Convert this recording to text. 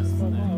Azt ne.